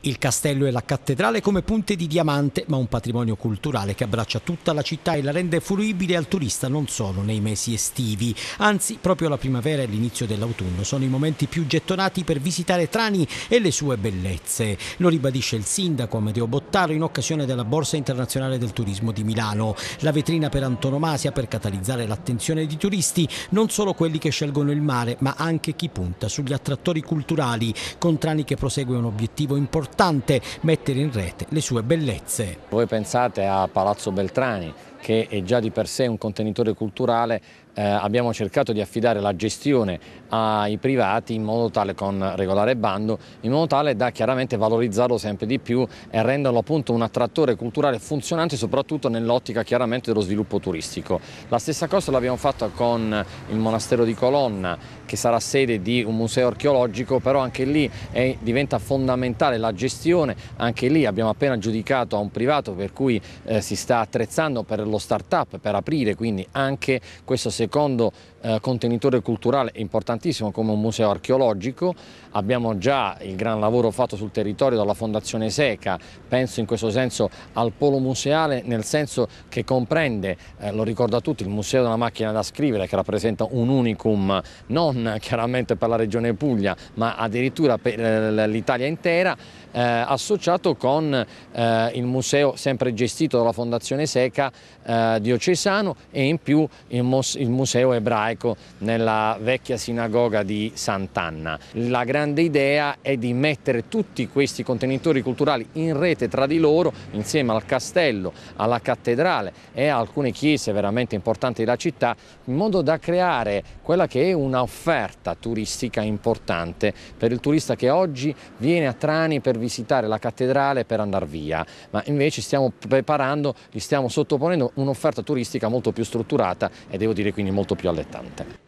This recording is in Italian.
Il castello e la cattedrale come punte di diamante, ma un patrimonio culturale che abbraccia tutta la città e la rende fruibile al turista non solo nei mesi estivi. Anzi, proprio la primavera e l'inizio dell'autunno sono i momenti più gettonati per visitare Trani e le sue bellezze. Lo ribadisce il sindaco Amedeo Bottaro in occasione della Borsa Internazionale del Turismo di Milano. La vetrina per antonomasia per catalizzare l'attenzione di turisti, non solo quelli che scelgono il mare, ma anche chi punta sugli attrattori culturali, con Trani che prosegue un obiettivo importante importante mettere in rete le sue bellezze. Voi pensate a Palazzo Beltrani che è già di per sé un contenitore culturale, eh, abbiamo cercato di affidare la gestione ai privati in modo tale con regolare bando, in modo tale da chiaramente valorizzarlo sempre di più e renderlo appunto un attrattore culturale funzionante soprattutto nell'ottica chiaramente dello sviluppo turistico. La stessa cosa l'abbiamo fatta con il monastero di Colonna che sarà sede di un museo archeologico, però anche lì è, diventa fondamentale la gestione, anche lì abbiamo appena giudicato a un privato per cui eh, si sta attrezzando per lo start-up, per aprire quindi anche questo secondo eh, contenitore culturale importantissimo come un museo archeologico, abbiamo già il gran lavoro fatto sul territorio dalla Fondazione Seca, penso in questo senso al polo museale nel senso che comprende, eh, lo ricorda tutti, il Museo della macchina da scrivere che rappresenta un unicum non chiaramente per la regione Puglia ma addirittura per eh, l'Italia intera, eh, associato con eh, il museo sempre gestito dalla Fondazione Seca diocesano e in più il, il museo ebraico nella vecchia sinagoga di Sant'Anna. La grande idea è di mettere tutti questi contenitori culturali in rete tra di loro insieme al castello, alla cattedrale e a alcune chiese veramente importanti della città in modo da creare quella che è un'offerta turistica importante per il turista che oggi viene a Trani per visitare la cattedrale per andare via, ma invece stiamo preparando, gli stiamo sottoponendo un'offerta turistica molto più strutturata e devo dire quindi molto più allettante importante.